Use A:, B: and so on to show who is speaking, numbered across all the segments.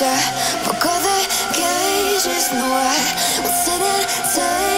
A: We'll go the cages, no, I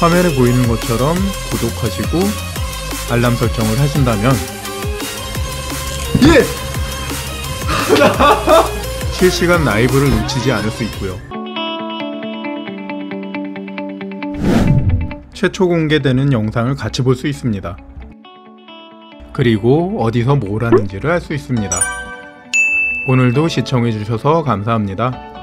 B: 화면에 보이는 것처럼 구독하시고 알람 설정을 하신다면 예! 실시간 라이브를 놓치지 않을 수 있고요. 최초 공개되는 영상을 같이 볼 수 있습니다. 그리고 어디서 뭘 하는지를 알 수 있습니다. 오늘도 시청해주셔서 감사합니다.